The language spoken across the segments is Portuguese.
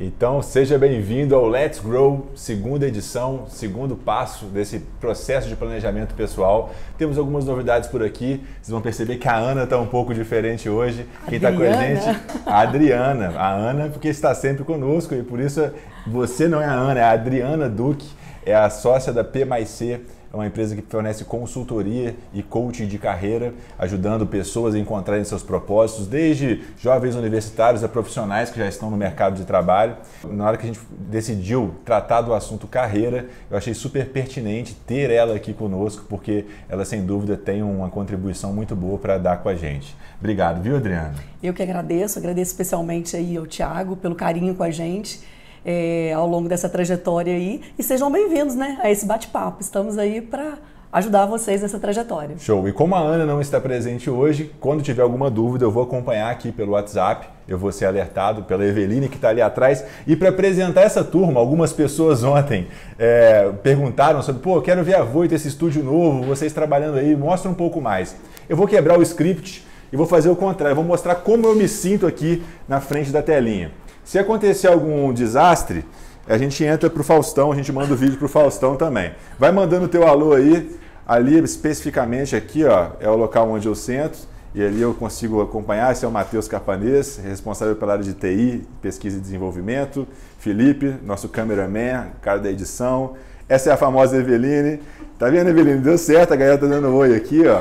Então, seja bem-vindo ao Let's Grow, segunda edição, segundo passo desse processo de planejamento pessoal. Temos algumas novidades por aqui. Vocês vão perceber que a Ana está um pouco diferente hoje. Quem está com a gente? A Adriana. A Ana, porque está sempre conosco e por isso você não é a Ana, é a Adriana Duque, é a sócia da P mais C é uma empresa que fornece consultoria e coaching de carreira, ajudando pessoas a encontrarem seus propósitos, desde jovens universitários a profissionais que já estão no mercado de trabalho. Na hora que a gente decidiu tratar do assunto carreira, eu achei super pertinente ter ela aqui conosco, porque ela sem dúvida tem uma contribuição muito boa para dar com a gente. Obrigado, viu, Adriana? Eu que agradeço, agradeço especialmente aí ao Tiago pelo carinho com a gente é, ao longo dessa trajetória aí. E sejam bem-vindos né, a esse bate-papo. Estamos aí para ajudar vocês nessa trajetória. Show! E como a Ana não está presente hoje, quando tiver alguma dúvida, eu vou acompanhar aqui pelo WhatsApp, eu vou ser alertado pela Eveline que está ali atrás. E para apresentar essa turma, algumas pessoas ontem é, perguntaram sobre, pô, quero ver a Voito, esse estúdio novo, vocês trabalhando aí, mostra um pouco mais. Eu vou quebrar o script e vou fazer o contrário, vou mostrar como eu me sinto aqui na frente da telinha. Se acontecer algum desastre, a gente entra para o Faustão, a gente manda o vídeo para o Faustão também. Vai mandando o teu alô aí, ali especificamente aqui ó, é o local onde eu sento e ali eu consigo acompanhar. Esse é o Matheus Carpanês, responsável pela área de TI, pesquisa e desenvolvimento. Felipe, nosso cameraman, cara da edição. Essa é a famosa Eveline. Tá vendo, Eveline? Deu certo, a galera tá dando oi aqui, ó.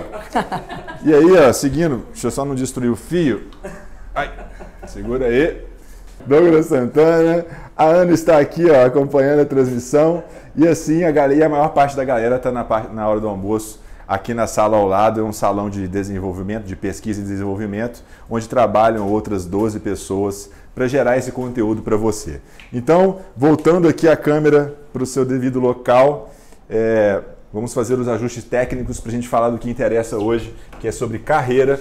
E aí, ó, seguindo, deixa eu só não destruir o fio. Ai, segura aí. Douglas Santana. A Ana está aqui ó, acompanhando a transmissão. E assim, a, galera, a maior parte da galera está na, na hora do almoço aqui na sala ao lado. É um salão de desenvolvimento, de pesquisa e desenvolvimento, onde trabalham outras 12 pessoas para gerar esse conteúdo para você. Então, voltando aqui a câmera para o seu devido local, é, vamos fazer os ajustes técnicos para a gente falar do que interessa hoje, que é sobre carreira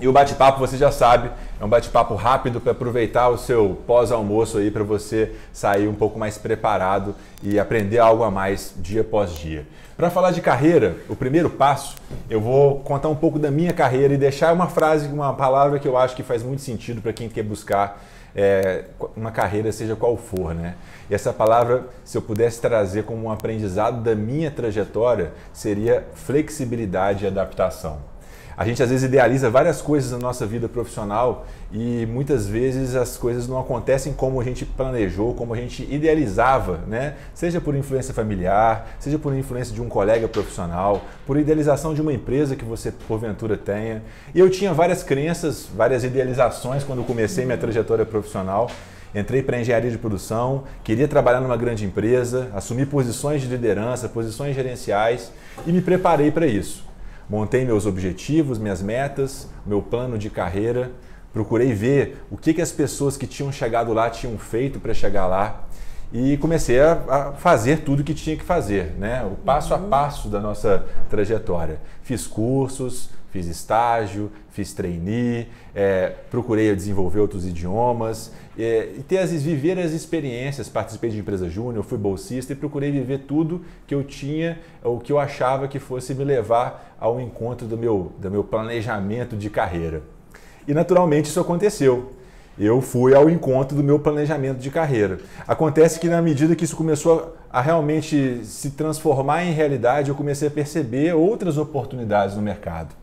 e o bate-papo, você já sabe, é um bate-papo rápido para aproveitar o seu pós-almoço aí para você sair um pouco mais preparado e aprender algo a mais dia após dia. Para falar de carreira, o primeiro passo, eu vou contar um pouco da minha carreira e deixar uma frase, uma palavra que eu acho que faz muito sentido para quem quer buscar é, uma carreira, seja qual for, né? E essa palavra, se eu pudesse trazer como um aprendizado da minha trajetória, seria flexibilidade e adaptação. A gente às vezes idealiza várias coisas na nossa vida profissional e muitas vezes as coisas não acontecem como a gente planejou, como a gente idealizava, né? Seja por influência familiar, seja por influência de um colega profissional, por idealização de uma empresa que você porventura tenha. E eu tinha várias crenças, várias idealizações quando comecei minha trajetória profissional. Entrei para engenharia de produção, queria trabalhar numa grande empresa, assumir posições de liderança, posições gerenciais e me preparei para isso. Montei meus objetivos, minhas metas, meu plano de carreira, procurei ver o que, que as pessoas que tinham chegado lá tinham feito para chegar lá e comecei a, a, fazer tudo que tinha que fazer, né? o passo a uhum. passo da nossa trajetória. Fiz cursos, fiz estágio, fiz trainee, é, procurei desenvolver outros idiomas é, e ter as, viver as experiências. Participei de empresa júnior, fui bolsista e procurei viver tudo que eu tinha, o que eu achava que fosse me levar ao encontro do meu, do meu planejamento de carreira. E naturalmente isso aconteceu. Eu fui ao encontro do meu planejamento de carreira. Acontece que na medida que isso começou a realmente se transformar em realidade, eu comecei a perceber outras oportunidades no mercado.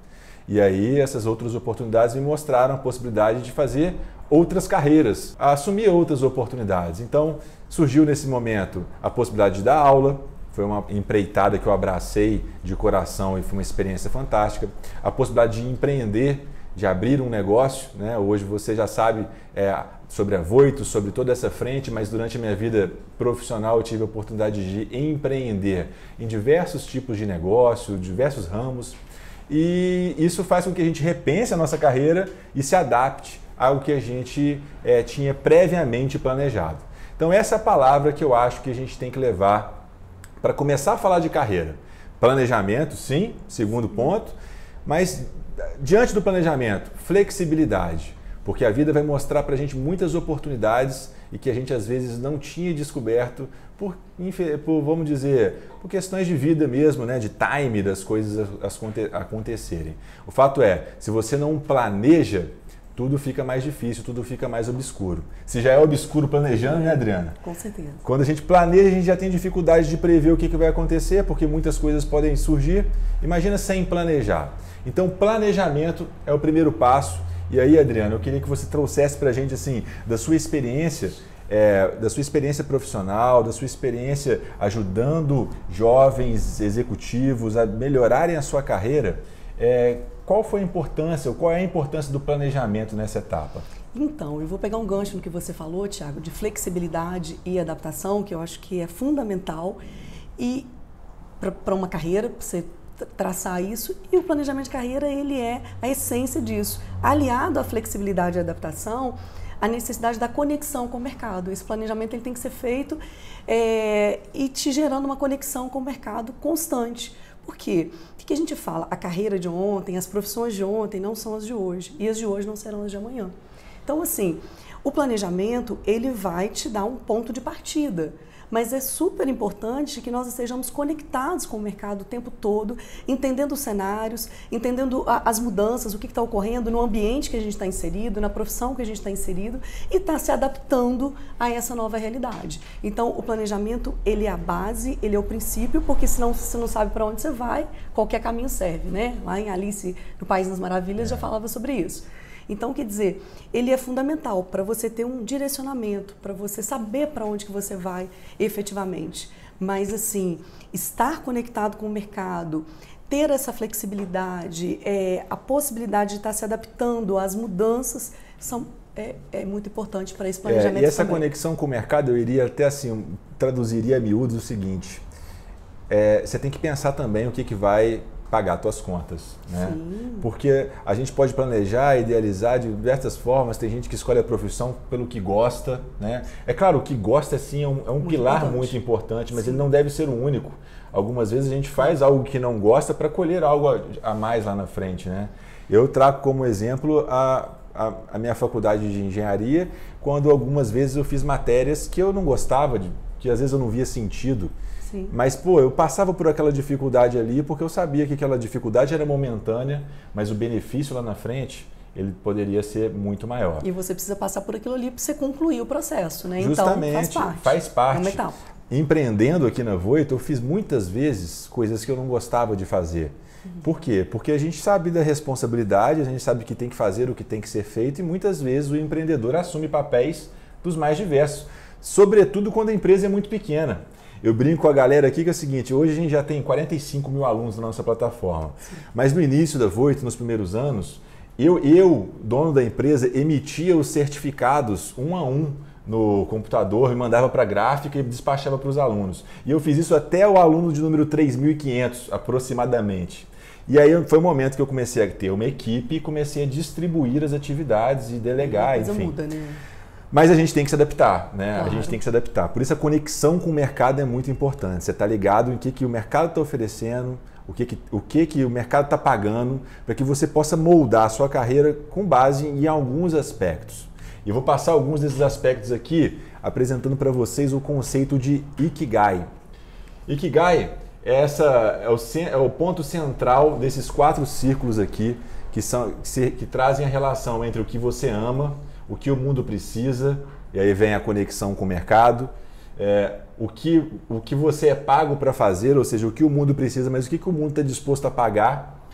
E aí essas outras oportunidades me mostraram a possibilidade de fazer outras carreiras, assumir outras oportunidades. Então surgiu nesse momento a possibilidade de dar aula, foi uma empreitada que eu abracei de coração e foi uma experiência fantástica. A possibilidade de empreender, de abrir um negócio, né? Hoje você já sabe é, sobre a Voito, sobre toda essa frente, mas durante a minha vida profissional eu tive a oportunidade de empreender em diversos tipos de negócio, diversos ramos. E isso faz com que a gente repense a nossa carreira e se adapte ao que a gente é, tinha previamente planejado. Então, essa é a palavra que eu acho que a gente tem que levar para começar a falar de carreira. Planejamento, sim, segundo ponto, mas diante do planejamento, flexibilidade, porque a vida vai mostrar para a gente muitas oportunidades e que a gente às vezes não tinha descoberto por, por, vamos dizer, por questões de vida mesmo, né, de time das coisas acontecerem. O fato é, se você não planeja, tudo fica mais difícil, tudo fica mais obscuro. Se já é obscuro planejando, né, Adriana? Com certeza. Quando a gente planeja, a gente já tem dificuldade de prever o que, que vai acontecer, porque muitas coisas podem surgir. Imagina sem planejar. Então, planejamento é o primeiro passo. E aí, Adriana, eu queria que você trouxesse para a gente, assim, da sua experiência, é, da sua experiência profissional, da sua experiência ajudando jovens executivos a melhorarem a sua carreira. É, qual foi a importância, ou qual é a importância do planejamento nessa etapa? Então, eu vou pegar um gancho no que você falou, Tiago, de flexibilidade e adaptação, que eu acho que é fundamental e para uma carreira, para você traçar isso e o planejamento de carreira ele é a essência disso. Aliado à flexibilidade e adaptação, a necessidade da conexão com o mercado. Esse planejamento ele tem que ser feito é, e te gerando uma conexão com o mercado constante. Por quê? O que a gente fala? A carreira de ontem, as profissões de ontem não são as de hoje e as de hoje não serão as de amanhã. Então, assim, o planejamento ele vai te dar um ponto de partida mas é super importante que nós estejamos conectados com o mercado o tempo todo, entendendo os cenários, entendendo a, as mudanças, o que está ocorrendo no ambiente que a gente está inserido, na profissão que a gente está inserido e está se adaptando a essa nova realidade. Então, o planejamento ele é a base, ele é o princípio, porque senão você não sabe para onde você vai, qualquer caminho serve, né? Lá em Alice no País das Maravilhas já falava sobre isso. Então, quer dizer, ele é fundamental para você ter um direcionamento, para você saber para onde que você vai efetivamente. Mas, assim, estar conectado com o mercado, ter essa flexibilidade, é, a possibilidade de estar se adaptando às mudanças, são, é, é muito importante para esse planejamento. É, e essa também. conexão com o mercado, eu iria até assim, traduziria a miúdos o seguinte: é, você tem que pensar também o que, que vai pagar suas contas, né? Sim. Porque a gente pode planejar, idealizar de diversas formas. Tem gente que escolhe a profissão pelo que gosta, né? É claro, o que gosta sim é um, é um muito pilar importante. muito importante, mas sim. ele não deve ser o único. Algumas vezes a gente faz algo que não gosta para colher algo a, mais lá na frente, né? Eu trago como exemplo a, a, a minha faculdade de engenharia, quando algumas vezes eu fiz matérias que eu não gostava, de, que às vezes eu não via sentido. Sim. Mas, pô, eu passava por aquela dificuldade ali porque eu sabia que aquela dificuldade era momentânea, mas o benefício lá na frente ele poderia ser muito maior. E você precisa passar por aquilo ali para você concluir o processo, né? Justamente, então, faz parte. Faz parte. É uma etapa. Empreendendo aqui na Voito, eu fiz muitas vezes coisas que eu não gostava de fazer. Uhum. Por quê? Porque a gente sabe da responsabilidade, a gente sabe que tem que fazer o que tem que ser feito e muitas vezes o empreendedor assume papéis dos mais diversos, sobretudo quando a empresa é muito pequena. Eu brinco com a galera aqui que é o seguinte: hoje a gente já tem 45 mil alunos na nossa plataforma. Sim. Mas no início da Voito, nos primeiros anos, eu, eu, dono da empresa, emitia os certificados um a um no computador, e mandava para a gráfica e despachava para os alunos. E eu fiz isso até o aluno de número 3.500 aproximadamente. E aí foi o momento que eu comecei a ter uma equipe e comecei a distribuir as atividades e delegar, enfim. Muda, né? Mas a gente tem que se adaptar, né? Claro. A gente tem que se adaptar. Por isso a conexão com o mercado é muito importante. Você está ligado em que, que o mercado está oferecendo, o que, que, o que, que o mercado está pagando, para que você possa moldar a sua carreira com base em alguns aspectos. E eu vou passar alguns desses aspectos aqui, apresentando para vocês o conceito de Ikigai. Ikigai é, essa, é, o, é o ponto central desses quatro círculos aqui, que, são, que, que trazem a relação entre o que você ama, o que o mundo precisa, e aí vem a conexão com o mercado, é, o, que, o que você é pago para fazer, ou seja, o que o mundo precisa, mas o que, que o mundo está disposto a pagar,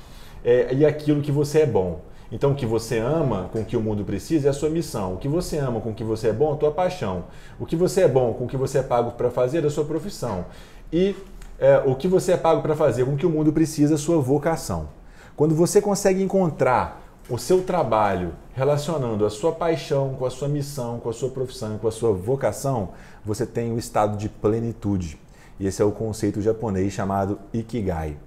é, e aquilo que você é bom. Então, o que você ama com o que o mundo precisa é a sua missão. O que você ama com o que você é bom é a tua paixão. O que você é bom com o que você é pago para fazer é a sua profissão. E é, o que você é pago para fazer com o que o mundo precisa é a sua vocação. Quando você consegue encontrar o seu trabalho relacionando a sua paixão com a sua missão, com a sua profissão, com a sua vocação, você tem o estado de plenitude. E esse é o conceito japonês chamado Ikigai.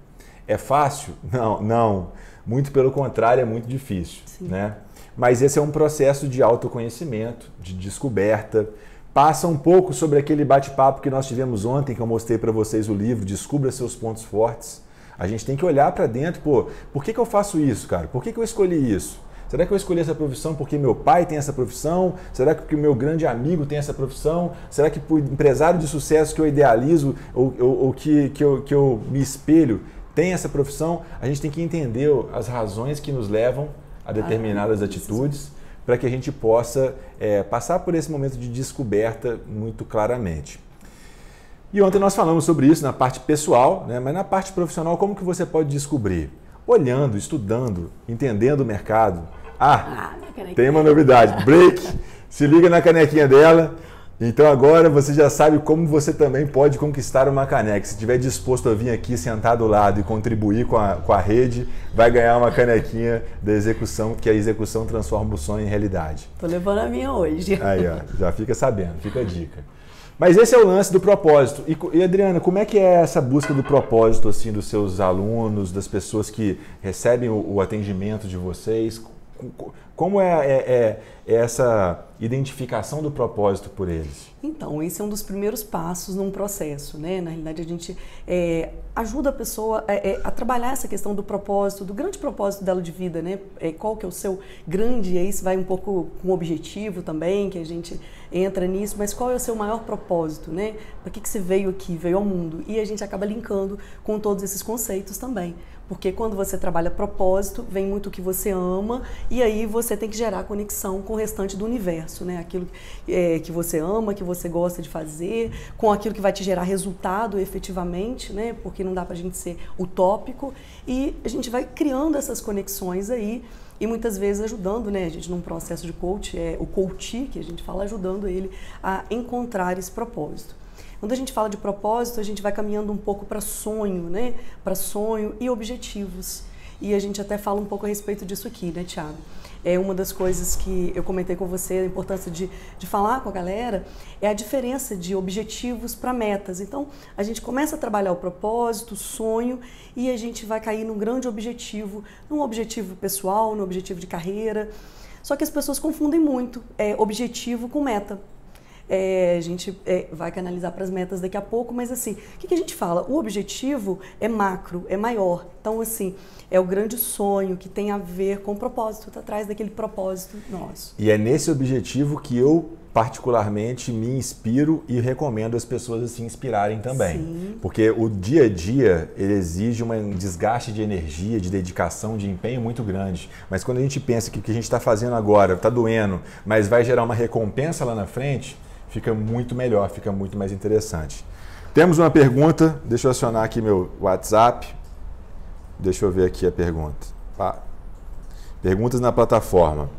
É fácil? Não, não. Muito pelo contrário, é muito difícil. Né? Mas esse é um processo de autoconhecimento, de descoberta. Passa um pouco sobre aquele bate-papo que nós tivemos ontem, que eu mostrei para vocês o livro Descubra Seus Pontos Fortes a gente tem que olhar para dentro, pô, por que, que eu faço isso, cara? Por que, que eu escolhi isso? Será que eu escolhi essa profissão porque meu pai tem essa profissão? Será que o meu grande amigo tem essa profissão? Será que o empresário de sucesso que eu idealizo ou, ou, ou que, que, eu, que eu me espelho tem essa profissão? A gente tem que entender as razões que nos levam a determinadas ah, atitudes para que a gente possa é, passar por esse momento de descoberta muito claramente. E ontem nós falamos sobre isso na parte pessoal, né? mas na parte profissional, como que você pode descobrir? Olhando, estudando, entendendo o mercado. Ah, ah tem uma novidade. Break! Se liga na canequinha dela. Então agora você já sabe como você também pode conquistar uma caneca. Se estiver disposto a vir aqui sentar do lado e contribuir com a, com a rede, vai ganhar uma canequinha da execução, que a execução transforma o sonho em realidade. Tô levando a minha hoje. Aí, ó, já fica sabendo, fica a dica. Mas esse é o lance do propósito. E, e, Adriana, como é que é essa busca do propósito assim dos seus alunos, das pessoas que recebem o, o atendimento de vocês? Como é, é, é, é, essa identificação do propósito por eles? Então, esse é um dos primeiros passos num processo, né? Na realidade, a gente é, ajuda a pessoa a, é, é, a, trabalhar essa questão do propósito, do grande propósito dela de vida, né? Qual que é o seu grande, e aí isso vai um pouco com o objetivo também, que a gente entra nisso, mas qual é o seu maior propósito, né? Para que, que você veio aqui, veio ao mundo? E a gente acaba linkando com todos esses conceitos também. Porque quando você trabalha propósito, vem muito o que você ama e aí você tem que gerar conexão com o restante do universo, né? Aquilo é, que você ama, que você gosta de fazer, com aquilo que vai te gerar resultado efetivamente, né? Porque não dá pra gente ser utópico e a gente vai criando essas conexões aí e muitas vezes ajudando, né, a gente num processo de coach, é o coach que a gente fala ajudando ele a encontrar esse propósito. Quando a gente fala de propósito, a gente vai caminhando um pouco para sonho, né? Para sonho e objetivos. E a gente até fala um pouco a respeito disso aqui, né, Tiago? É uma das coisas que eu comentei com você, a importância de, de falar com a galera, é a diferença de objetivos para metas. Então, a gente começa a trabalhar o propósito, o sonho, e a gente vai cair num grande objetivo, num objetivo pessoal, num objetivo de carreira. Só que as pessoas confundem muito é, objetivo com meta. É, a gente é, vai canalizar para as metas daqui a pouco, mas assim, o que, que, a gente fala? O objetivo é macro, é maior. Então, assim, é o grande sonho que tem a ver com o propósito, está atrás daquele propósito nosso. E é nesse objetivo que eu particularmente me inspiro e recomendo as pessoas se inspirarem também. Sim. Porque o dia a dia ele exige um desgaste de energia, de dedicação, de empenho muito grande. Mas quando a gente pensa que o que a gente está fazendo agora está doendo, mas vai gerar uma recompensa lá na frente, fica muito melhor, fica muito mais interessante. Temos uma pergunta, deixa eu acionar aqui meu WhatsApp. Deixa eu ver aqui a pergunta. Perguntas na plataforma.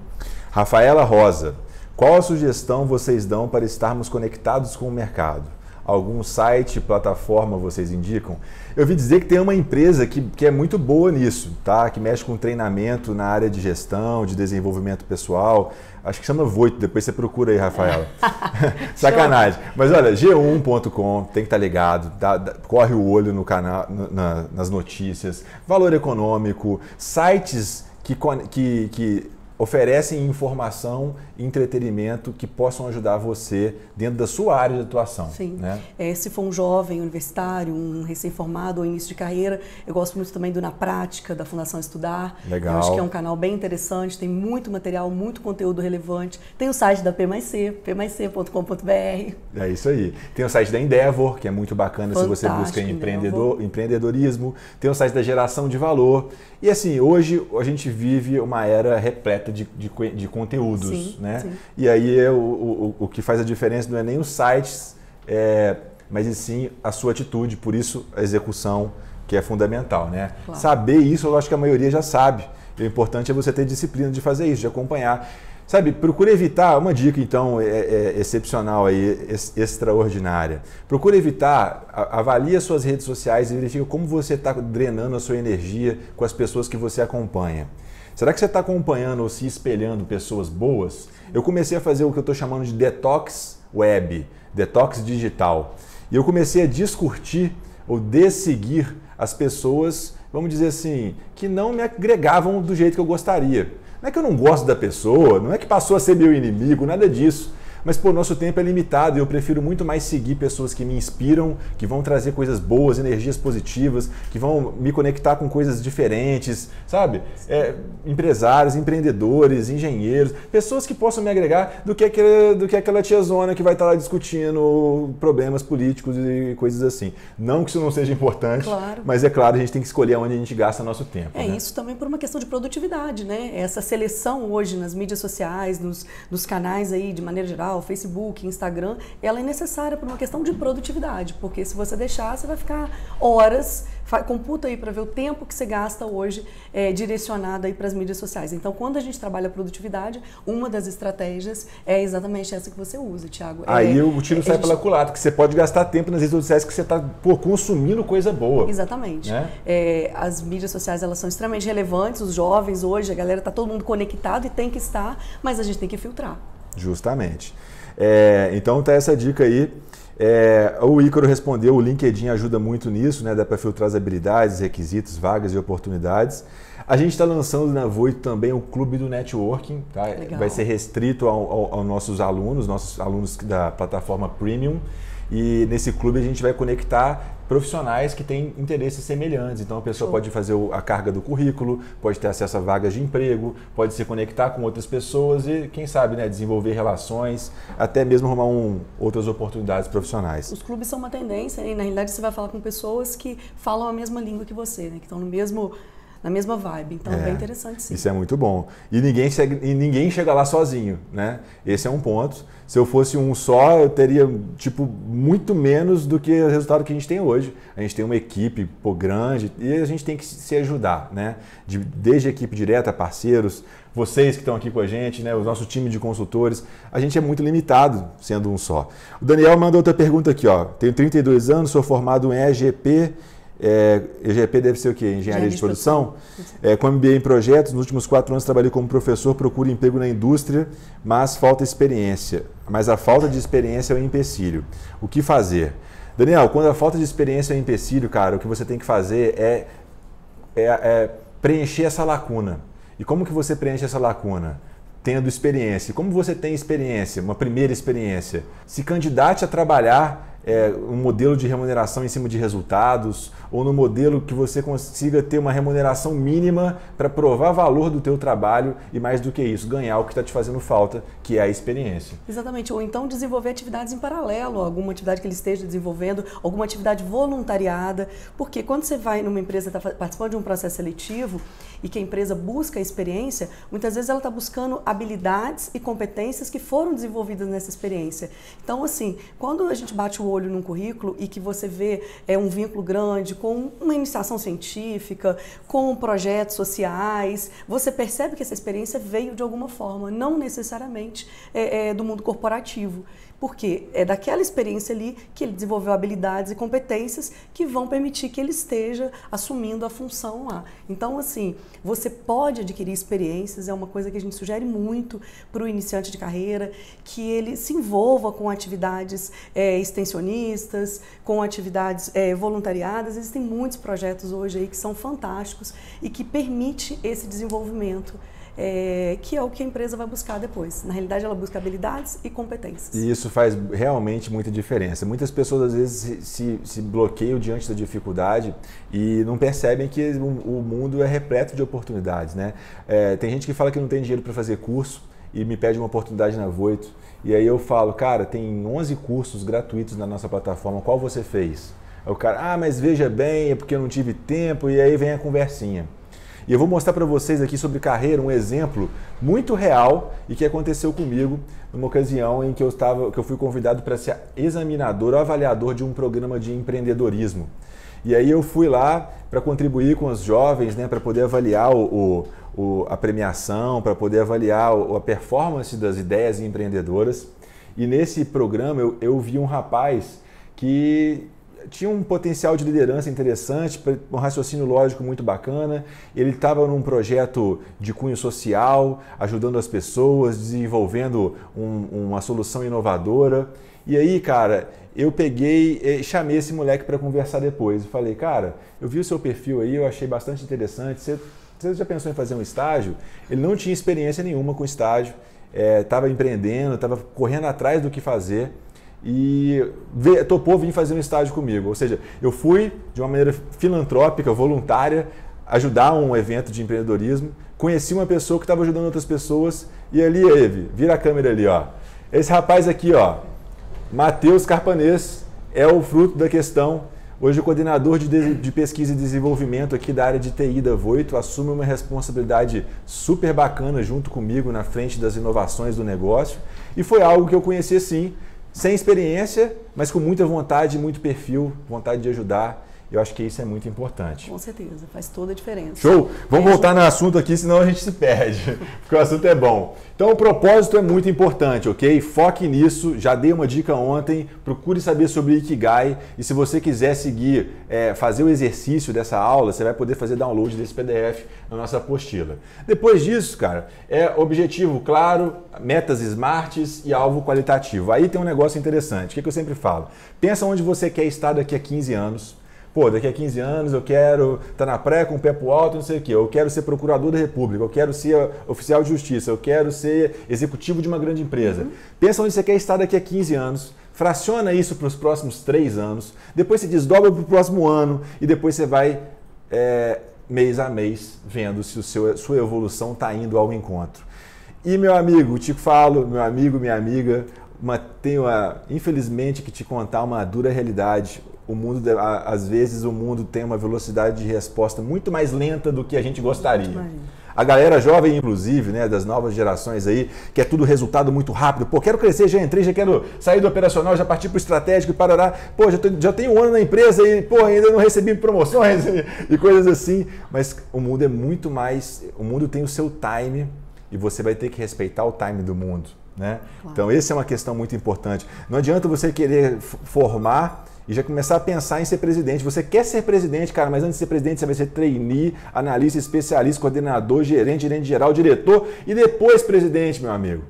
Rafaela Rosa, qual a sugestão vocês dão para estarmos conectados com o mercado? Algum site, plataforma vocês indicam? Eu vi dizer que tem uma empresa que, que é muito boa nisso, tá? Que mexe com treinamento na área de gestão, de desenvolvimento pessoal. Acho que chama Voito, depois você procura aí, Rafaela. Sacanagem. Mas olha, g1.com, tem que estar tá ligado, dá, dá, corre o olho no canal, na, nas notícias, valor econômico, sites que, que, que oferecem informação e entretenimento que possam ajudar você dentro da sua área de atuação. Sim. Né? É, se for um jovem universitário, um recém-formado ou início de carreira, eu gosto muito também do Na Prática, da Fundação Estudar. Legal. Eu acho que é um canal bem interessante, tem muito material, muito conteúdo relevante. Tem o site da P mais C, pmaisc.com.br. É isso aí. Tem o site da Endeavor, que é muito bacana Fantástico, se você busca empreendedor, empreendedorismo. Tem o site da Geração de Valor. E assim, hoje a gente vive uma era repleta de, de, de conteúdos, sim, né? Sim. E aí é o, o, o que faz a diferença não é nem os sites, é, mas e sim a sua atitude, por isso a execução que é fundamental, né? Claro. Saber isso, eu acho que a maioria já sabe. O importante é você ter disciplina de fazer isso, de acompanhar. Sabe, procure evitar, uma dica então é, é excepcional aí, extraordinária. Procure evitar, avalie as suas redes sociais e verifique como você está drenando a sua energia com as pessoas que você acompanha. Será que você está acompanhando ou se espelhando pessoas boas? Eu comecei a fazer o que eu estou chamando de detox web, detox digital. E eu comecei a descurtir ou desseguir as pessoas, vamos dizer assim, que não me agregavam do jeito que eu gostaria. Não é que eu não gosto da pessoa, não é que passou a ser meu inimigo, nada disso. Mas, pô, nosso tempo é limitado e eu prefiro muito mais seguir pessoas que me inspiram, que vão trazer coisas boas, energias positivas, que vão me conectar com coisas diferentes, sabe? É, empresários, empreendedores, engenheiros, pessoas que possam me agregar do que, aquele, do que aquela tiazona que vai estar lá discutindo problemas políticos e coisas assim. Não que isso não seja importante, claro. mas é claro, a gente tem que escolher onde a gente gasta nosso tempo. É né? isso também por uma questão de produtividade, né? Essa seleção hoje nas mídias sociais, nos, nos canais aí de maneira geral, Facebook, Instagram, ela é necessária por uma questão de produtividade, porque se você deixar, você vai ficar horas computa aí para ver o tempo que você gasta hoje é, direcionado aí para as mídias sociais. Então, quando a gente trabalha a produtividade, uma das estratégias é exatamente essa que você usa, Tiago. Aí é, o tiro é, sai gente... pela culatra, que você pode gastar tempo nas redes sociais que você está consumindo coisa boa. Exatamente. Né? É, as mídias sociais elas são extremamente relevantes, os jovens hoje, a galera está todo mundo conectado e tem que estar, mas a gente tem que filtrar. Justamente. É, então tá essa dica aí. É, o Ícaro respondeu, o LinkedIn ajuda muito nisso, né? Dá para filtrar as habilidades, requisitos, vagas e oportunidades. A gente está lançando na Voito também o Clube do Networking, tá? vai ser restrito aos nossos alunos, nossos alunos da plataforma Premium. E nesse clube a gente vai conectar profissionais que têm interesses semelhantes. Então a pessoa Show. pode fazer a carga do currículo, pode ter acesso a vagas de emprego, pode se conectar com outras pessoas e, quem sabe, né, desenvolver relações, até mesmo arrumar um, outras oportunidades profissionais. Os clubes são uma tendência e, na realidade, você vai falar com pessoas que falam a mesma língua que você, né, que estão no mesmo na mesma vibe. Então é, é bem interessante sim. Isso é muito bom. E ninguém, chega, e ninguém chega lá sozinho, né? Esse é um ponto. Se eu fosse um só, eu teria tipo muito menos do que o resultado que a gente tem hoje. A gente tem uma equipe pô, grande e a gente tem que se ajudar, né? De, desde a equipe direta, parceiros, vocês que estão aqui com a gente, né? O nosso time de consultores. A gente é muito limitado sendo um só. O Daniel mandou outra pergunta aqui, ó. Tenho 32 anos, sou formado em EGP é, EGP deve ser o quê? Engenharia, Engenharia de, de, Produção. produção. É, com MBA em projetos, nos últimos quatro anos trabalhei como professor, procuro emprego na indústria, mas falta experiência. Mas a falta de experiência é um empecilho. O que fazer? Daniel, quando a falta de experiência é um empecilho, cara, o que você tem que fazer é, é, é preencher essa lacuna. E como que você preenche essa lacuna? Tendo experiência. Como você tem experiência, uma primeira experiência? Se candidate a trabalhar é, um modelo de remuneração em cima de resultados ou no modelo que você consiga ter uma remuneração mínima para provar valor do teu trabalho e mais do que isso, ganhar o que está te fazendo falta, que é a experiência. Exatamente, ou então desenvolver atividades em paralelo, alguma atividade que ele esteja desenvolvendo, alguma atividade voluntariada, porque quando você vai numa empresa, está participando de um processo seletivo e que a empresa busca a experiência, muitas vezes ela está buscando habilidades e competências que foram desenvolvidas nessa experiência. Então, assim, quando a gente bate o olho num currículo e que você vê é, um vínculo grande com uma iniciação científica, com projetos sociais, você percebe que essa experiência veio de alguma forma, não necessariamente é, é, do mundo corporativo porque é daquela experiência ali que ele desenvolveu habilidades e competências que vão permitir que ele esteja assumindo a função lá. Então, assim, você pode adquirir experiências, é uma coisa que a gente sugere muito para o iniciante de carreira, que ele se envolva com atividades é, extensionistas, com atividades é, voluntariadas. Existem muitos projetos hoje aí que são fantásticos e que permite esse desenvolvimento é, que é o que a empresa vai buscar depois. Na realidade, ela busca habilidades e competências. E isso faz realmente muita diferença. Muitas pessoas, às vezes, se, se bloqueiam diante da dificuldade e não percebem que o, mundo é repleto de oportunidades. Né? É, tem gente que fala que não tem dinheiro para fazer curso e me pede uma oportunidade na Voito. E aí eu falo, cara, tem 11 cursos gratuitos na nossa plataforma, qual você fez? Aí o cara, ah, mas veja bem, é porque eu não tive tempo, e aí vem a conversinha. E eu vou mostrar para vocês aqui sobre carreira um exemplo muito real e que aconteceu comigo numa ocasião em que eu estava, que eu fui convidado para ser examinador ou avaliador de um programa de empreendedorismo. E aí eu fui lá para contribuir com os jovens, né, para poder avaliar o, o, a premiação, para poder avaliar a performance das ideias empreendedoras. E nesse programa eu, eu vi um rapaz que tinha um potencial de liderança interessante, um raciocínio lógico muito bacana. Ele estava num projeto de cunho social, ajudando as pessoas, desenvolvendo um, uma solução inovadora. E aí, cara, eu peguei e chamei esse moleque para conversar depois. Falei, cara, eu vi o seu perfil aí, eu achei bastante interessante. Você, você já pensou em fazer um estágio? Ele não tinha experiência nenhuma com estágio. estava é, empreendendo, estava correndo atrás do que fazer e topou vir fazer um estágio comigo. Ou seja, eu fui de uma maneira filantrópica, voluntária, ajudar um evento de empreendedorismo, conheci uma pessoa que estava ajudando outras pessoas e ali, Eve, vira a câmera ali, ó. Esse rapaz aqui, ó, Matheus Carpanês, é o fruto da questão. Hoje, o coordenador de, de, pesquisa e desenvolvimento aqui da área de TI da Voito assume uma responsabilidade super bacana junto comigo na frente das inovações do negócio. E foi algo que eu conheci assim, sem experiência, mas com muita vontade, muito perfil, vontade de ajudar. Eu acho que isso é muito importante. Com certeza, faz toda a diferença. Show! Vamos voltar no assunto aqui, senão a gente se perde, porque o assunto é bom. Então, o propósito é muito importante, ok? Foque nisso. Já dei uma dica ontem. Procure saber sobre Ikigai. E se você quiser seguir, é, fazer o exercício dessa aula, você vai poder fazer download desse PDF na nossa apostila. Depois disso, cara, é objetivo claro, metas smarts e alvo qualitativo. Aí tem um negócio interessante. O que, que eu sempre falo? Pensa onde você quer estar daqui a 15 anos Pô, daqui a 15 anos eu quero estar tá na praia com o pé pro alto, não sei o quê. Eu quero ser procurador da República, eu quero ser oficial de justiça, eu quero ser executivo de uma grande empresa. Uhum. Pensa onde você quer estar daqui a 15 anos, fraciona isso para os próximos 3 anos, depois você desdobra para o próximo ano e depois você vai é, mês a mês vendo se o seu, sua evolução está indo ao encontro. E meu amigo, te falo, meu amigo, minha amiga, uma, tenho a, infelizmente que te contar uma dura realidade o mundo, às vezes, o mundo tem uma velocidade de resposta muito mais lenta do que a gente gostaria. A galera jovem, inclusive, né, das novas gerações aí, que é tudo resultado muito rápido. Pô, quero crescer, já entrei, já quero sair do operacional, já partir para o estratégico e parará. Pô, já, tô, já tenho um ano na empresa e, pô, ainda não recebi promoções e, e coisas assim. Mas o mundo é muito mais. O mundo tem o seu time e você vai ter que respeitar o time do mundo. Né? Claro. Então, essa é uma questão muito importante. Não adianta você querer formar e já começar a pensar em ser presidente. Você quer ser presidente, cara, mas antes de ser presidente você vai ser trainee, analista, especialista, coordenador, gerente, gerente geral, diretor e depois presidente, meu amigo.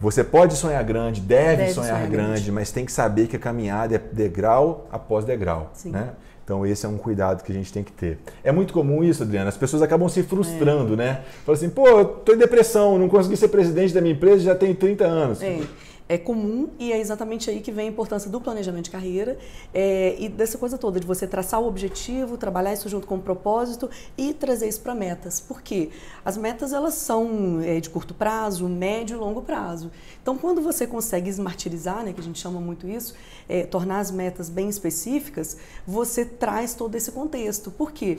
Você pode sonhar grande, deve, deve sonhar, sonhar grande, grande, mas tem que saber que a caminhada é degrau após degrau. Sim. Né? Então esse é um cuidado que a gente tem que ter. É muito comum isso, Adriana. As pessoas acabam se frustrando, é. né? Falam assim, pô, eu tô em depressão, não consegui ser presidente da minha empresa, já tenho 30 anos. É é comum e é exatamente aí que vem a importância do planejamento de carreira é, e dessa coisa toda, de você traçar o objetivo, trabalhar isso junto com o propósito e trazer isso para metas. Por quê? As metas elas são é, de curto prazo, médio e longo prazo. Então, quando você consegue esmartirizar, né, que a gente chama muito isso, é, tornar as metas bem específicas, você traz todo esse contexto. Por quê?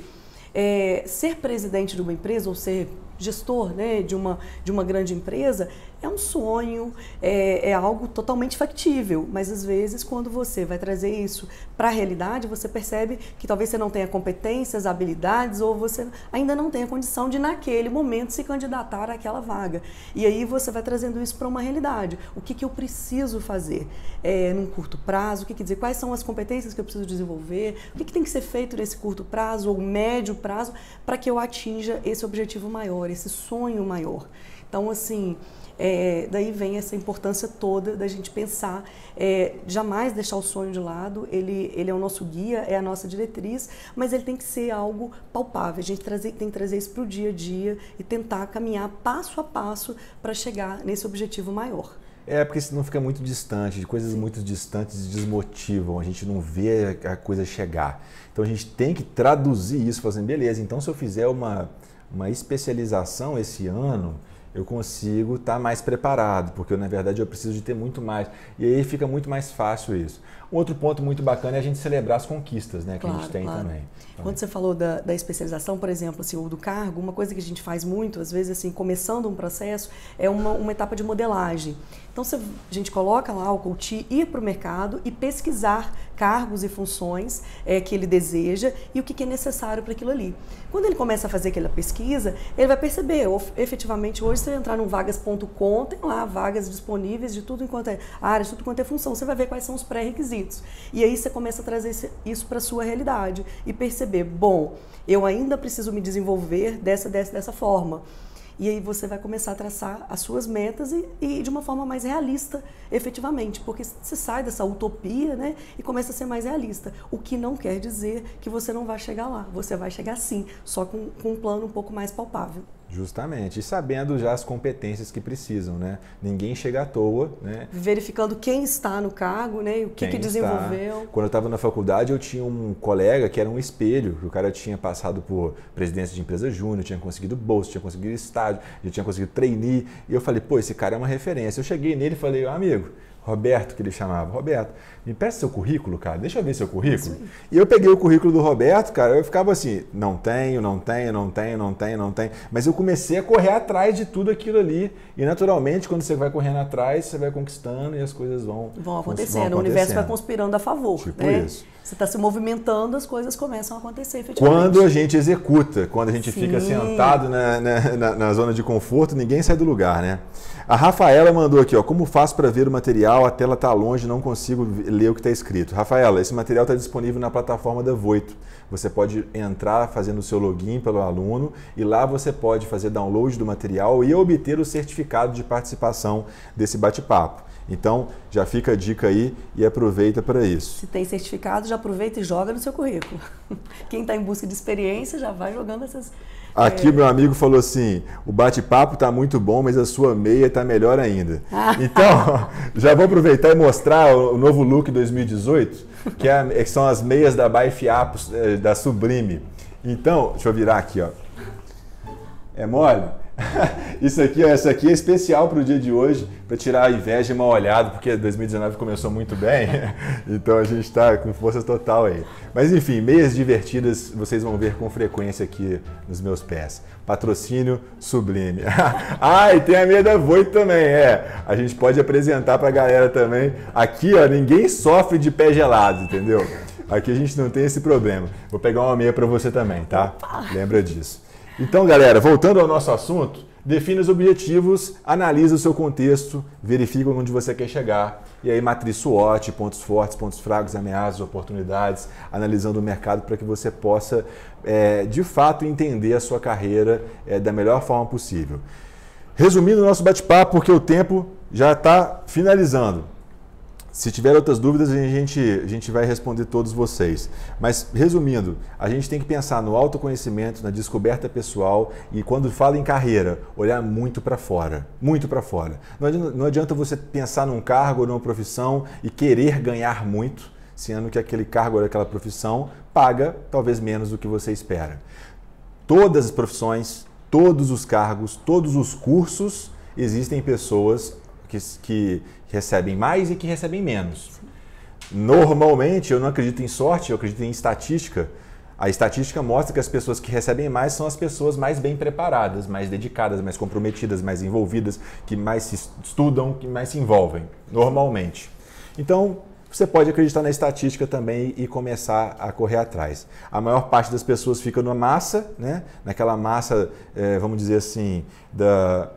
É, ser presidente de uma empresa ou ser gestor né, de, uma, de uma grande empresa é um sonho, é, é, algo totalmente factível, mas às vezes quando você vai trazer isso para a realidade, você percebe que talvez você não tenha competências, habilidades ou você ainda não tenha condição de naquele momento se candidatar àquela vaga. E aí você vai trazendo isso para uma realidade. O que, que eu preciso fazer é, num curto prazo? O que, que dizer? Quais são as competências que eu preciso desenvolver? O que, que tem que ser feito nesse curto prazo ou médio prazo para que eu atinja esse objetivo maior, esse sonho maior? Então, assim, é, daí vem essa importância toda da gente pensar, é, jamais deixar o sonho de lado, ele, ele é o nosso guia, é a nossa diretriz, mas ele tem que ser algo palpável, a gente trazer, tem que trazer isso para o dia a dia e tentar caminhar passo a passo para chegar nesse objetivo maior. É, porque senão fica muito distante, coisas muito distantes desmotivam, a gente não vê a coisa chegar. Então a gente tem que traduzir isso, fazendo, beleza, então se eu fizer uma, uma especialização esse ano, eu consigo estar tá mais preparado, porque na verdade eu preciso de ter muito mais. E aí fica muito mais fácil isso. Outro ponto muito bacana é a gente celebrar as conquistas né, que claro, a gente tem claro. também. Quando você falou da, da, especialização, por exemplo, assim, ou do cargo, uma coisa que a gente faz muito, às vezes, assim, começando um processo, é uma, uma etapa de modelagem. Então, a gente coloca lá o coach ir para o mercado e pesquisar cargos e funções é, que ele deseja e o que, que é necessário para aquilo ali. Quando ele começa a fazer aquela pesquisa, ele vai perceber, efetivamente, hoje, se você entrar no vagas.com, tem lá vagas disponíveis de tudo enquanto é área, de tudo quanto é função. Você vai ver quais são os pré-requisitos. E aí você começa a trazer isso para a sua realidade e perceber, bom, eu ainda preciso me desenvolver dessa, dessa, dessa forma. E aí você vai começar a traçar as suas metas e, e, de uma forma mais realista, efetivamente, porque você sai dessa utopia né, e começa a ser mais realista. O que não quer dizer que você não vai chegar lá. Você vai chegar sim, só com, com um plano um pouco mais palpável. Justamente. E sabendo já as competências que precisam, né? Ninguém chega à toa, né? Verificando quem está no cargo, né? E o que, que desenvolveu. Está. Quando eu estava na faculdade, eu tinha um colega que era um espelho, o cara tinha passado por presidência de empresa júnior, tinha conseguido bolsa, tinha conseguido estágio, já tinha conseguido trainee. E eu falei, pô, esse cara é uma referência. Eu cheguei nele e falei, amigo, Roberto, que ele chamava. Roberto, me peça seu currículo, cara, deixa eu ver seu currículo. E eu peguei o currículo do Roberto, cara, eu ficava assim, não tenho, não tenho, não tenho, não tenho, não tenho. Mas eu comecei a correr atrás de tudo aquilo ali. E naturalmente, quando você vai correndo atrás, você vai conquistando e as coisas vão, vão acontecendo. Vão o universo vai conspirando a favor. Tipo né? isso. Você está se movimentando, as coisas começam a acontecer efetivamente. Quando a gente executa, quando a gente Sim. fica sentado na, na, na, na zona de conforto, ninguém sai do lugar, né? A Rafaela mandou aqui, ó, como faço para ver o material? A tela está longe, não consigo ler o que está escrito. Rafaela, esse material está disponível na plataforma da Voito. Você pode entrar fazendo o seu login pelo aluno e lá você pode fazer download do material e obter o certificado de participação desse bate-papo. Então, já fica a dica aí e aproveita para isso. Se tem certificado, já aproveita e joga no seu currículo. Quem está em busca de experiência já vai jogando essas. Aqui é... meu amigo falou assim: o bate-papo está muito bom, mas a sua meia está melhor ainda. Ah. Então, já vou aproveitar e mostrar o novo look 2018, que, é, que são as meias da Baifiapos, eh, da Sublime. Então, deixa eu virar aqui, ó. É mole? Isso aqui, essa aqui é especial para o dia de hoje, para tirar a inveja e mal olhado, porque 2019 começou muito bem, então a gente está com força total aí. Mas enfim, meias divertidas vocês vão ver com frequência aqui nos meus pés. Patrocínio sublime. ah, e tem a meia da Voito também, é. A gente pode apresentar para a galera também. Aqui, ó, ninguém sofre de pé gelado, entendeu? Aqui a gente não tem esse problema. Vou pegar uma meia para você também, tá? Lembra disso. Então, galera, voltando ao nosso assunto, define os objetivos, analisa o seu contexto, verifica onde você quer chegar. E aí, matriz SWOT, pontos fortes, pontos fracos, ameaças, oportunidades, analisando o mercado para que você possa, é, de fato, entender a sua carreira é, da melhor forma possível. Resumindo o nosso bate-papo, porque o tempo já está finalizando. Se tiver outras dúvidas, a gente, a gente vai responder todos vocês. Mas, resumindo, a gente tem que pensar no autoconhecimento, na descoberta pessoal e, quando fala em carreira, olhar muito para fora. Muito para fora. Não adianta, não adianta você pensar num cargo ou numa profissão e querer ganhar muito, sendo que aquele cargo ou aquela profissão paga talvez menos do que você espera. Todas as profissões, todos os cargos, todos os cursos, existem pessoas que, que recebem mais e que recebem menos. Normalmente, eu não acredito em sorte, eu acredito em estatística. A estatística mostra que as pessoas que recebem mais são as pessoas mais bem preparadas, mais dedicadas, mais comprometidas, mais envolvidas, que mais se estudam, que mais se envolvem, normalmente. Então, você pode acreditar na estatística também e começar a correr atrás. A maior parte das pessoas fica na massa, né? naquela massa, é, vamos dizer assim, da,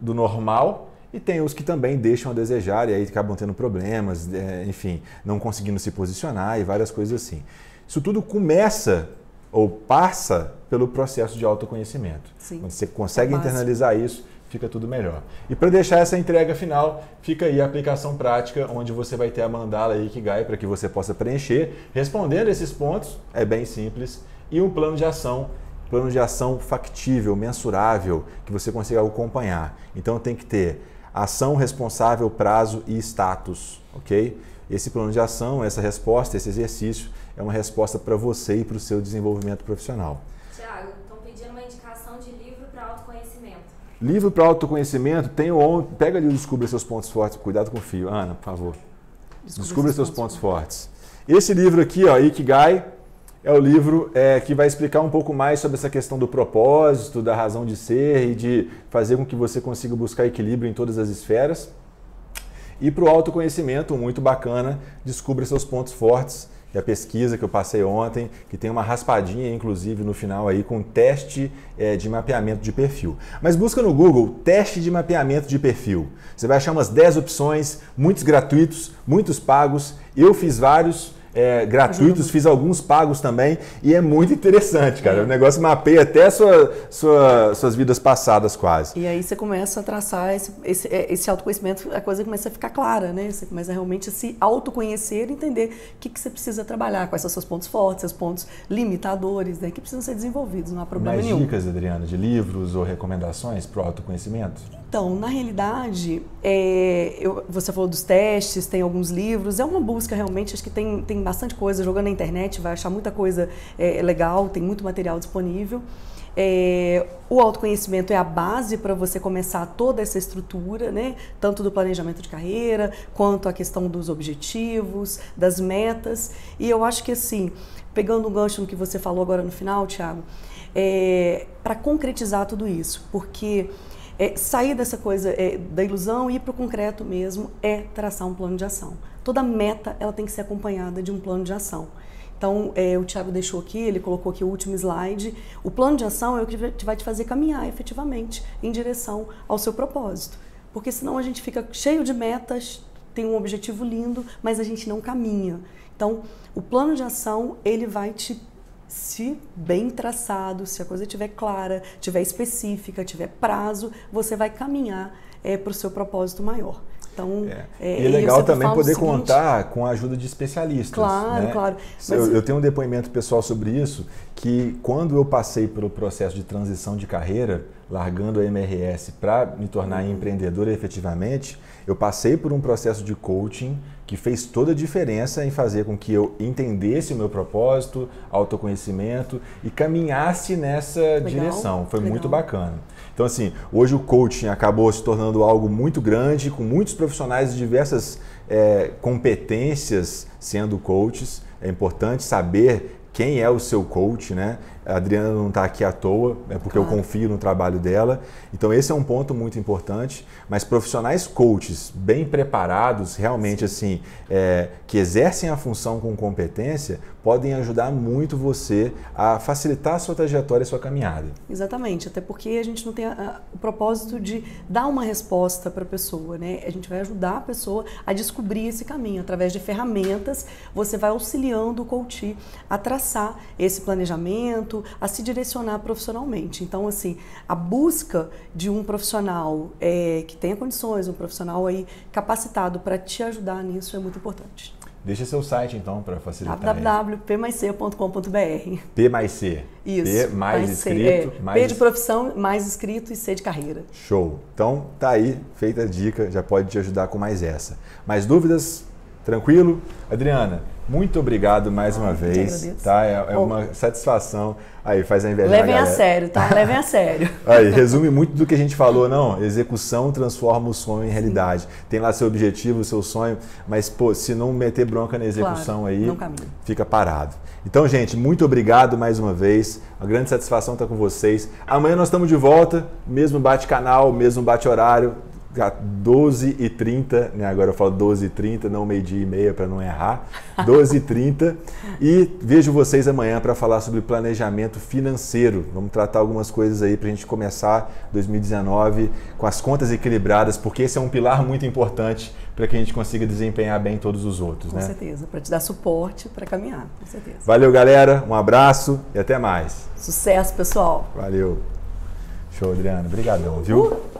do normal, e tem os que também deixam a desejar e aí acabam tendo problemas, é, enfim, não conseguindo se posicionar e várias coisas assim. Isso tudo começa ou passa pelo processo de autoconhecimento. Sim. Quando você consegue é internalizar isso, fica tudo melhor. E para deixar essa entrega final, fica aí a aplicação prática, onde você vai ter a mandala aí que para que você possa preencher, respondendo esses pontos, é bem simples, e um plano de ação plano de ação factível, mensurável, que você consiga acompanhar. Então tem que ter ação, responsável, prazo e status, ok? Esse plano de ação, essa resposta, esse exercício é uma resposta para você e para o seu desenvolvimento profissional. Tiago, estão pedindo uma indicação de livro para autoconhecimento. Livro para autoconhecimento, tem o, pega ali o Descubra Seus Pontos Fortes, cuidado com o fio. Ana, por favor. Descubra, Descubra seus, pontos, pontos fortes. Esse livro aqui, ó, Ikigai, é o livro é, que vai explicar um pouco mais sobre essa questão do propósito, da razão de ser e de fazer com que você consiga buscar equilíbrio em todas as esferas. E para o autoconhecimento, muito bacana, descubra seus pontos fortes. E a pesquisa que eu passei ontem, que tem uma raspadinha, inclusive, no final aí, com teste é, de mapeamento de perfil. Mas busca no Google teste de mapeamento de perfil. Você vai achar umas 10 opções, muitos gratuitos, muitos pagos. Eu fiz vários é, gratuitos, fiz alguns pagos também e é muito interessante, cara. É. O negócio mapeia até sua, sua, suas vidas passadas quase. E aí você começa a traçar esse, esse, é, esse autoconhecimento, a coisa começa a ficar clara, né? Você começa realmente a se autoconhecer e entender o que, que você precisa trabalhar, quais são seus pontos fortes, seus pontos limitadores, né? que precisam ser desenvolvidos, não há problema Mais nenhum. dicas, Adriana, de livros ou recomendações para o autoconhecimento? Então, na realidade, é, eu, você falou dos testes, tem alguns livros, é uma busca realmente, acho que tem, tem bastante coisa, jogando na internet, vai achar muita coisa é, legal, tem muito material disponível. É, o autoconhecimento é a base para você começar toda essa estrutura, né? tanto do planejamento de carreira, quanto a questão dos objetivos, das metas. E eu acho que assim, pegando um gancho no que você falou agora no final, Tiago, é, para concretizar tudo isso, porque é, sair dessa coisa é, da ilusão e ir para o concreto mesmo é traçar um plano de ação. Toda meta ela tem que ser acompanhada de um plano de ação. Então, é, o Tiago deixou aqui, ele colocou aqui o último slide. O plano de ação é o que vai te fazer caminhar efetivamente em direção ao seu propósito. Porque senão a gente fica cheio de metas, tem um objetivo lindo, mas a gente não caminha. Então, o plano de ação, ele vai te se bem traçado, se a coisa estiver clara, estiver específica, tiver prazo, você vai caminhar é, para o seu propósito maior. Então, é. É, e é legal também poder seguinte, contar com a ajuda de especialistas. Claro, né? claro. Mas... Eu, eu, tenho um depoimento pessoal sobre isso, que quando eu passei pelo processo de transição de carreira, largando a MRS para me tornar uhum. empreendedor efetivamente, eu passei por um processo de coaching que fez toda a diferença em fazer com que eu entendesse o meu propósito, autoconhecimento e caminhasse nessa legal, direção. Foi legal. muito bacana. Então, assim, hoje o coaching acabou se tornando algo muito grande, com muitos profissionais de diversas é, competências sendo coaches. É importante saber quem é o seu coach, né? A Adriana não está aqui à toa, é porque claro. eu confio no trabalho dela. Então esse é um ponto muito importante. Mas profissionais coaches bem preparados, realmente Sim. assim, é, que exercem a função com competência, podem ajudar muito você a facilitar a sua trajetória e a sua caminhada. Exatamente, até porque a gente não tem a, a, o propósito de dar uma resposta para a pessoa, né? A gente vai ajudar a pessoa a descobrir esse caminho através de ferramentas. Você vai auxiliando o coach a traçar esse planejamento a se direcionar profissionalmente. Então, assim, a busca de um profissional é, que tenha condições, um profissional aí capacitado para te ajudar nisso é muito importante. Deixa seu site então para facilitar. www.pmaisc.com.br P mais C. Isso. P mais, mais escrito. É. Mais... P de profissão, mais escrito e C de carreira. Show. Então tá aí, feita a dica, já pode te ajudar com mais essa. Mais dúvidas? Tranquilo? Adriana, muito obrigado mais uma vez. Tá? É, é uma satisfação. Aí, faz a inveja Levem a sério, tá? Levem a sério. Aí, resume muito do que a gente falou, não. Execução transforma o sonho em realidade. Sim. Tem lá seu objetivo, seu sonho, mas, pô, se não meter bronca na execução claro, aí, fica parado. Então, gente, muito obrigado mais uma vez. Uma grande satisfação estar com vocês. Amanhã nós estamos de volta, mesmo bate-canal, mesmo bate-horário. 12 e 30, né? agora eu falo 12 e 30, não meio-dia e meia para não errar, 12 e 30 e vejo vocês amanhã para falar sobre planejamento financeiro. Vamos tratar algumas coisas aí para a gente começar 2019 com as contas equilibradas, porque esse é um pilar muito importante para que a gente consiga desempenhar bem todos os outros. Com né? certeza, para te dar suporte para caminhar, com certeza. Valeu, galera, um abraço e até mais. Sucesso, pessoal. Valeu. Show, Adriano. Obrigadão, viu? Uh.